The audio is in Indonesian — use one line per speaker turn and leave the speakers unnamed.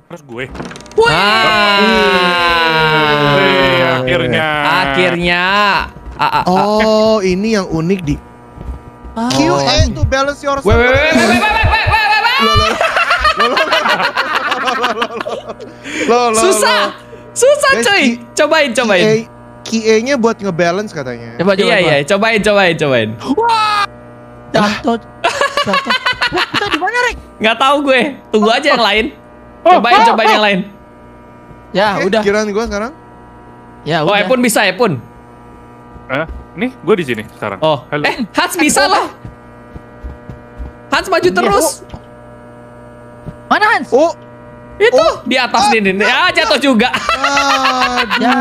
Terus gue. Wih. Ah. Akhirnya.
Akhirnya. A -a -a.
Oh, ini yang unik di. Oh.
and to balance your
Wait, wait, wait, wait, wait, wait, wait, Susah. Susah cuy. Cobain, cobain.
QA-nya buat ngebalance katanya.
Coba, coba,
iya, iya, cobain, cobain, cobain.
Wah. Jatuh. Jatuh. Kita di mana, Rek?
Enggak tahu gue. Tunggu aja yang lain.
Oh,
Cobain,
oh,
cobain
oh.
yang lain.
Ya,
Eh,
udah.
Kiraan gua sekarang.
Ya,
Oh,
udah.
Epun bisa, Epun.
Eh, nih, gue di sini sekarang.
Oh,
Halo.
eh, Hans bisa loh. Hans maju terus.
Mana Hans?
Oh,
Itu di atas nih, nih. Ah, jatuh juga.
aduh.
Ya.